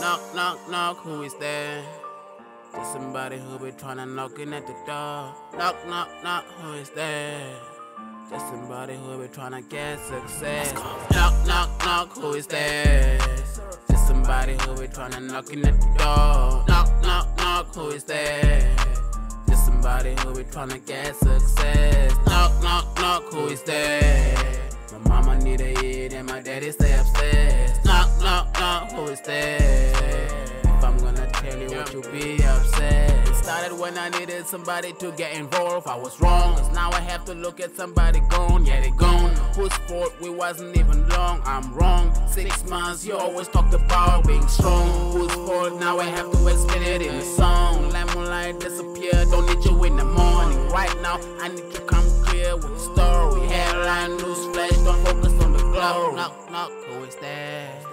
knock, knock, knock, who is there? Just somebody who be tryna knocking at the door. Knock, knock, knock, who is there? Just somebody who be tryna get success. Knock, knock, knock, who is there? Just somebody who be tryna knocking at the door. Knock, knock, knock, who is there? Just somebody who be tryna get success. Knock, knock, knock, who is there? My mama need a eat and my daddy stay upstairs. Knock, knock, who is there? If I'm gonna tell you what you be upset. It started when I needed somebody to get involved. I was wrong, cause now I have to look at somebody gone. Yeah, they gone. Whose fault? We wasn't even long. I'm wrong. Six months, you always talked about being strong. Whose fault? Now I have to explain it in a song. Let moonlight disappear. Don't need you in the morning. Right now, I need to come clear with the story. Headline news flash, don't focus on the glory. Knock, knock, who is there?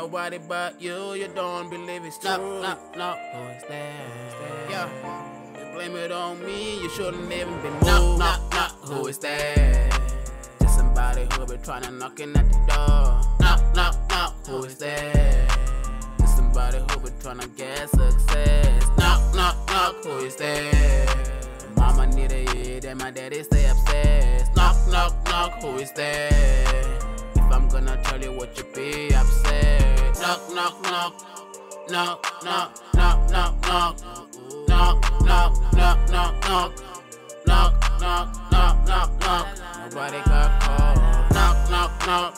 Nobody but you, you don't believe it's true. Knock, knock, knock, who is there? Yeah, you blame it on me, you shouldn't even be moved. Knock, knock, knock, who is there? Just somebody who be trying knocking at the door. Knock, knock, knock, who is there? Just somebody who be trying to get success. Knock, knock, knock, who is there? Mama need a eat and my daddy stay upstairs. Knock, knock, knock, who is there? If I'm gonna tell you what you be upset. Knock, knock, knock, knock, knock, knock, knock, knock, knock, knock, knock, knock, knock, knock, knock, knock, knock, knock. Nobody got called. Knock, knock, knock,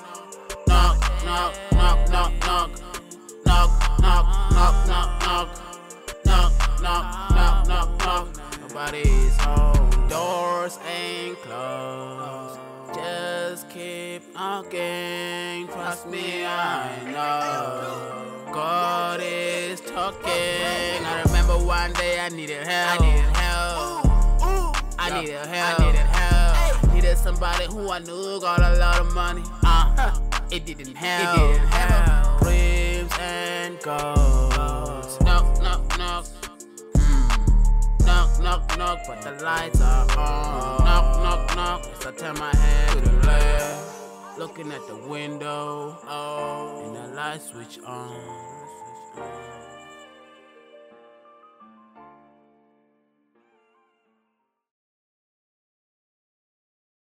knock, knock, knock, knock, knock, knock, knock, knock, knock, knock, knock, knock, knock, knock. Nobody's home. Doors ain't closed. Just keep knocking. Trust me, I know. God is talking. I remember one day I needed help. I needed help. I needed help. I needed help. Needed somebody who I knew got a lot of money. Uh, it didn't help. It didn't help. Dreams and goals. Knock, knock, knock. Mm. Knock, knock, knock, but the lights are on. Knock, knock, knock. As I turn my head to the left, looking at the window, oh, and the light switch on.